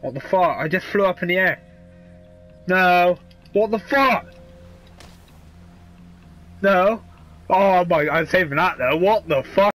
What the fuck? I just flew up in the air. No. What the fuck? No. Oh my, I'm saving that though. What the fuck?